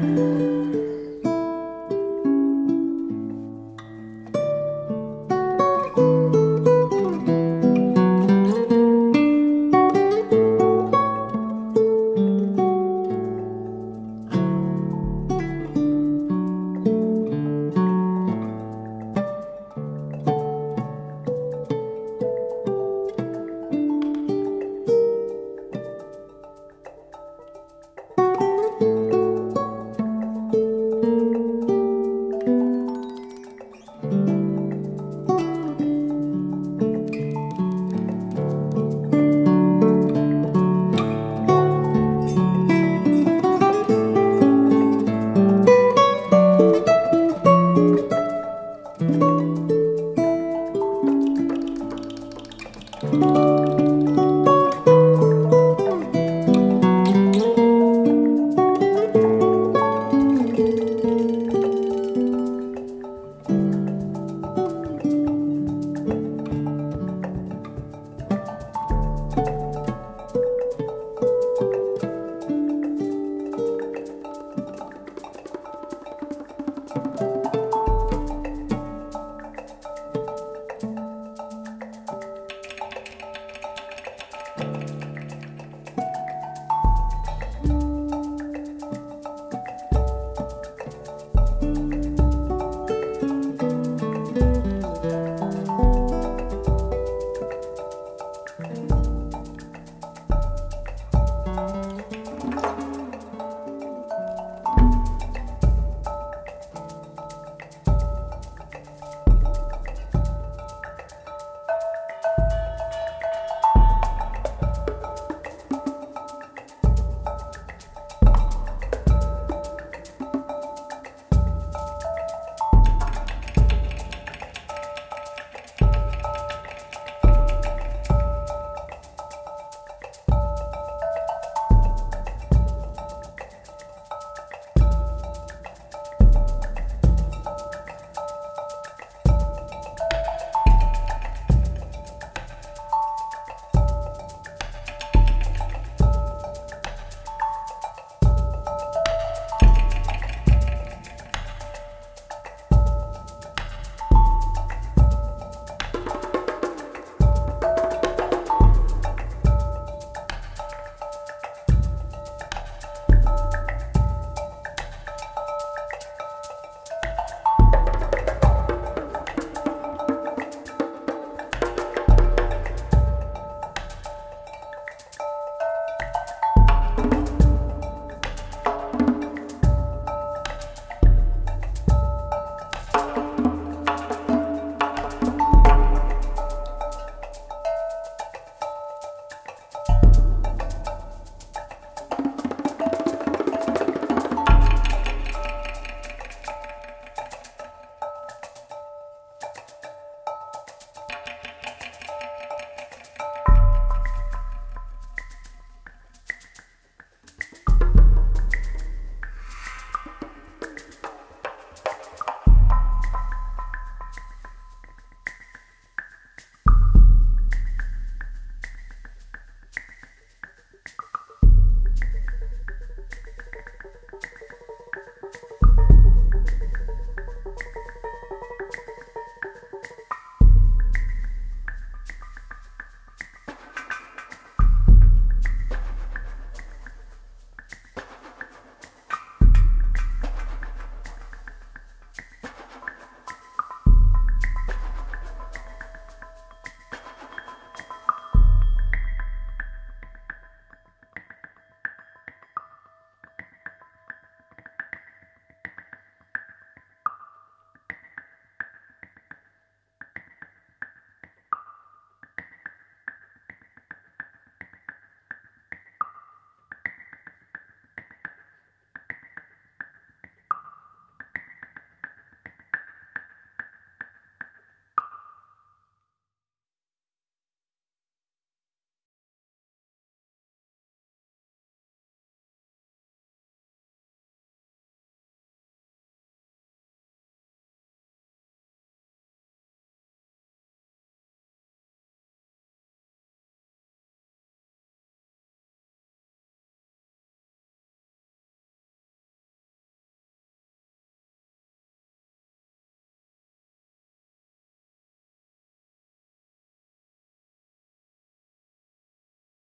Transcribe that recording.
Bye.